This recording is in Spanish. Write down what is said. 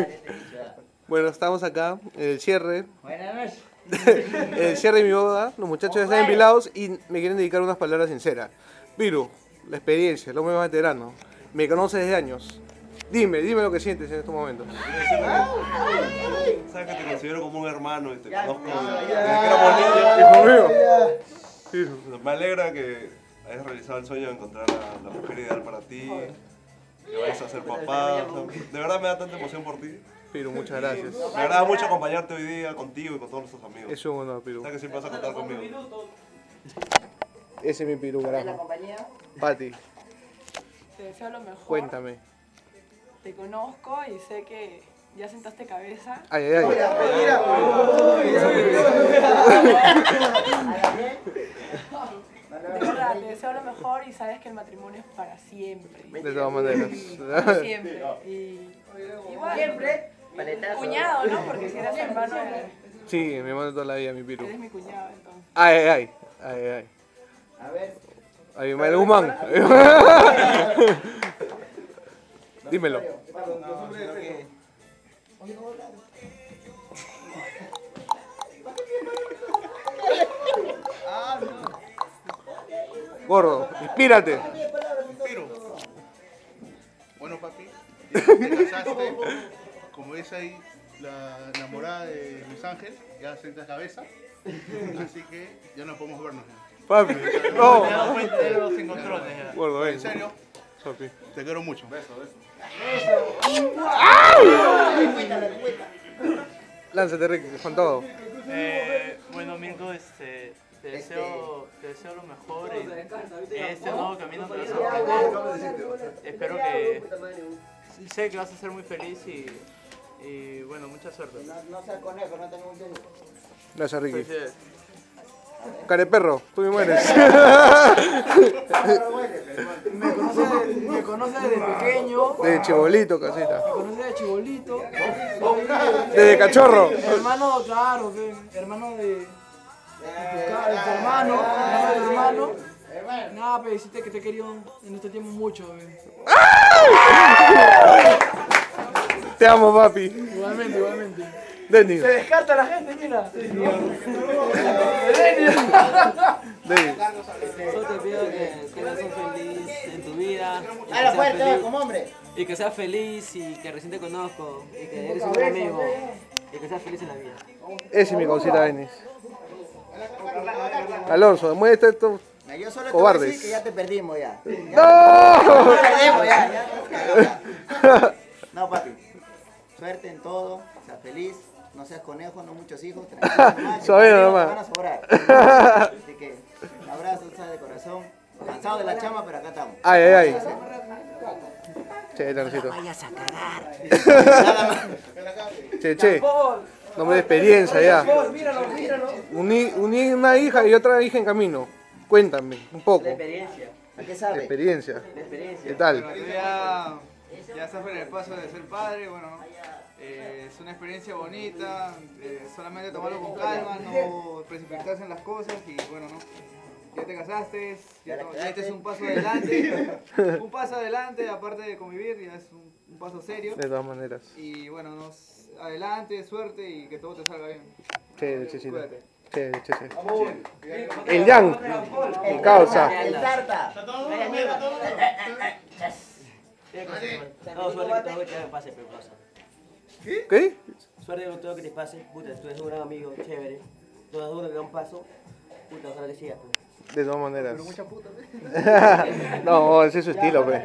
Bueno, estamos acá en el cierre. Buenas noches. el cierre de mi boda. Los muchachos ya están empilados y me quieren dedicar unas palabras sinceras. Piru, la experiencia, el hombre más veterano. Me conoce desde años. Dime, dime lo que sientes en estos momentos. Sabes que te considero como un hermano y te conozco desde que Me alegra que hayas realizado el sueño de encontrar a la mujer ideal para ti, que vayas a ser papá. de verdad me da tanta emoción por ti. Piru, muchas gracias. Me agrada mucho acompañarte hoy día contigo y con todos nuestros amigos. Es un honor, Piru. Sabes que siempre vas a contar conmigo. Ese es mi Piru, ¿La carajo. compañía? Pati, Te deseo lo mejor. cuéntame. Te conozco y sé que ya sentaste cabeza. Ay, ay, ay. Deseo lo mejor y sabes que el matrimonio es para siempre. De todas maneras. Para siempre. Y igual. Siempre. Paletazo. Cuñado, ¿no? Porque si eres hermano, eres Sí, mi hermano de toda la vida, mi Piru. eres mi cuñado entonces. Ay, ay, ay. Ay, ay. A ver. Ay, Manuel Guzmán. Dímelo. Gordo, inspírate. Pero, bueno papi, te casaste, como es ahí la enamorada de Luis Ángel, ya sientas cabeza, así que ya no podemos vernos. ya. Papi. No. sin controles ya. Gordo, ven. En serio, Papi. te quiero mucho. Lánzate, Ricky, con todo. Eh, bueno, Mirko, este, te, deseo, te deseo lo mejor en, en este nuevo camino que vas a emprender. Espero que. Sé que vas a ser muy feliz y, y bueno, mucha suerte. No, no seas conejo, no tengo mucho. Gracias, Ricky. Careperro, tú me mueres. Me conoce, desde pequeño, De chibolito, casita. me conoce de chibolito. Desde cachorro. Hermano, claro, hermano de, de tu hermano, hermano de tu hermano. Nada, pero decirte que te he querido en este tiempo mucho. Te amo, papi. Igualmente, igualmente. Denny. Se descarta la gente, mira. Denny. Solo te pido que, que seas feliz en tu vida. A la feliz- como hombre. Y que seas feliz y que recién te conozco. Y que eres un buen amigo. Y que seas feliz en la vida. Ese es mi causita, Denis. Alonso, demuestra esto. No, Yo solo te Cobardes. voy a decir que ya te perdimos ya. ¡No! Ya perdimos ya, ya. ya. No, papi. Suerte en todo, seas feliz, no seas conejo, no muchos hijos, tranquilo nomás. que Suave Van a sobrar. Así que un abrazo, ¿sabes? de corazón. Cansado de la chama, pero acá estamos. Ay, ay, ay. Che, Lancito. Vayas a cagar. Nada más. Che, che. Nombre de experiencia ya. Míralo, míralo. Uní, uní una hija y otra hija en camino. Cuéntame, un poco. La experiencia. ¿A qué De sabe? experiencia. La experiencia. ¿Qué tal? Ya, ya estás en el paso de ser padre, bueno, eh, es una experiencia bonita, eh, solamente tomarlo con calma, no precipitarse en las cosas y bueno, ¿no? Ya te casaste, ya, este es un paso adelante, un paso adelante, aparte de convivir, ya es un, un paso serio De todas maneras. y bueno, nos, adelante, suerte y que todo te salga bien. Cuídate. Che, che, che. El Yang. Mi causa. El tarta. No, suerte que todo pero. ¿Qué? Suerte que todo que te pase. Puta, tú eres un gran amigo, chévere. No das duda que da un paso. Puta, ojalá que sigas. pues. De todas maneras. no, ese es su estilo, pe.